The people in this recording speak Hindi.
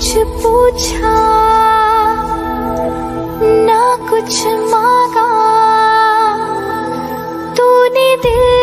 कुछ पूछा ना कुछ मांगा। तूने दिल